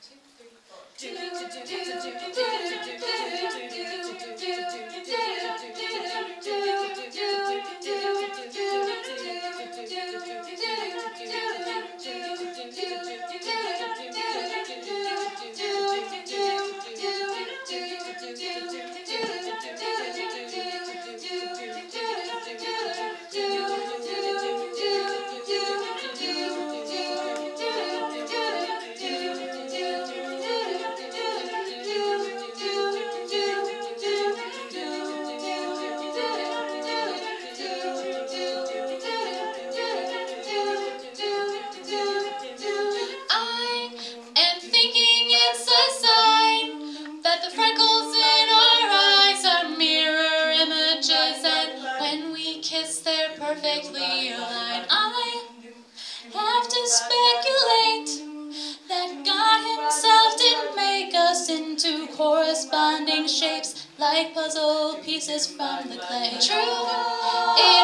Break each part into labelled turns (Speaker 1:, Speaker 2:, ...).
Speaker 1: two, three, four. Do, do, do, do, do, do, do, do, do. lately and I have to speculate that God himself didn't make us into corresponding shapes like puzzle pieces from the clay. True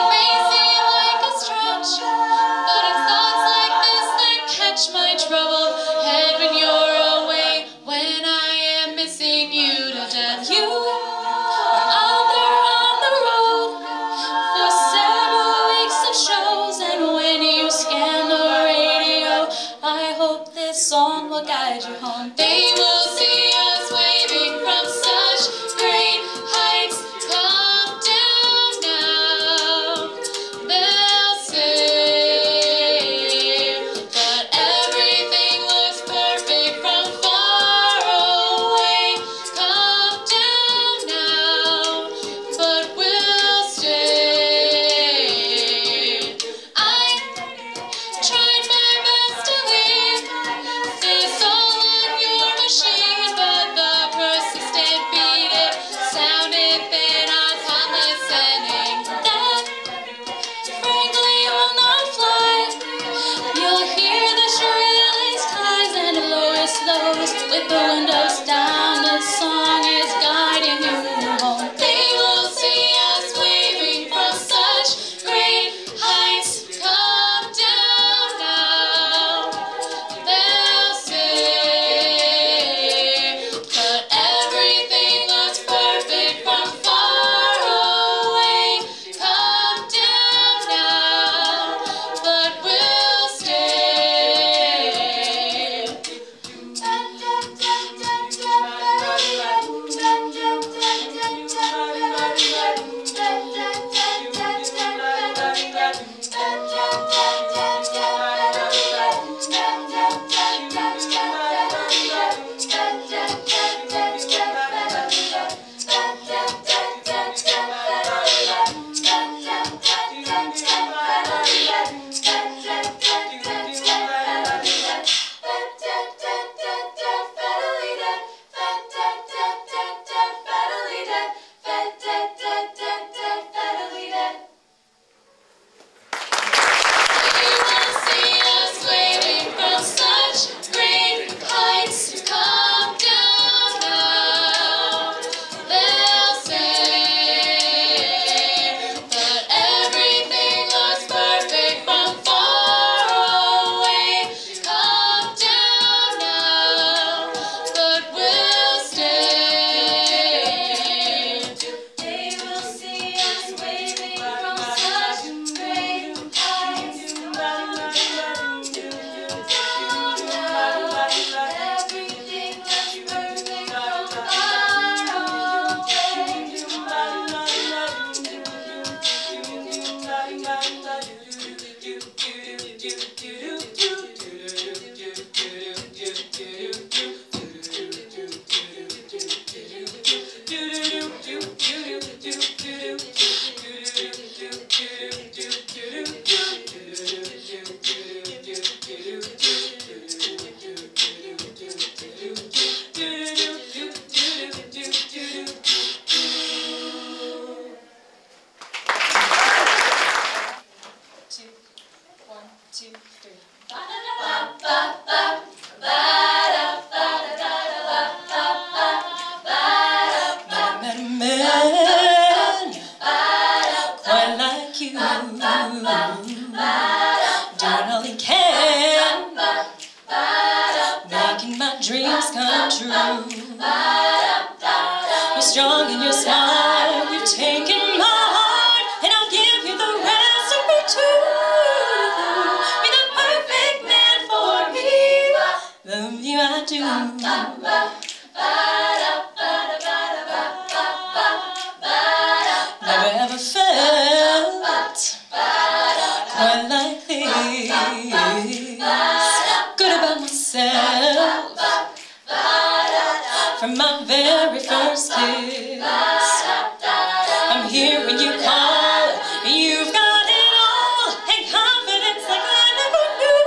Speaker 2: true. You're strong and you're smart. You've taken my heart, and I'll give you the recipe too. Be the perfect man for me. Love you, I do. From my very first kiss. I'm here when you call. You've got it all and confidence like I never knew.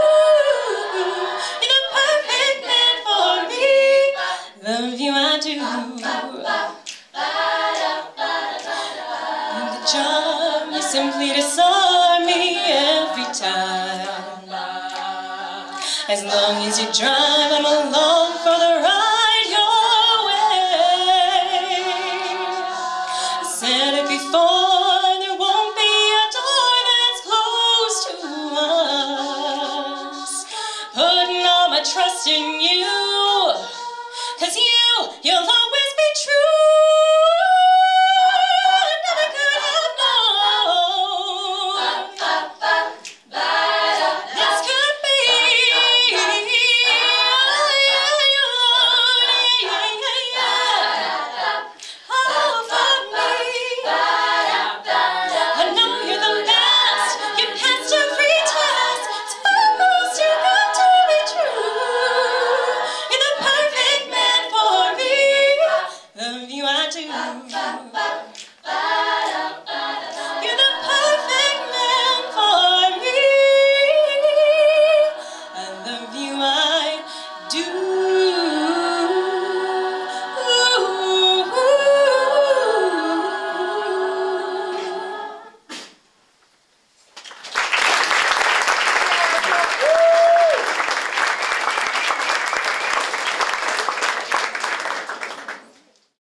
Speaker 2: You're the perfect man for me. Love you, I do. And the charm is simply disarm me every time. As long as you drive, I'm along trust in you, cause you, you'll always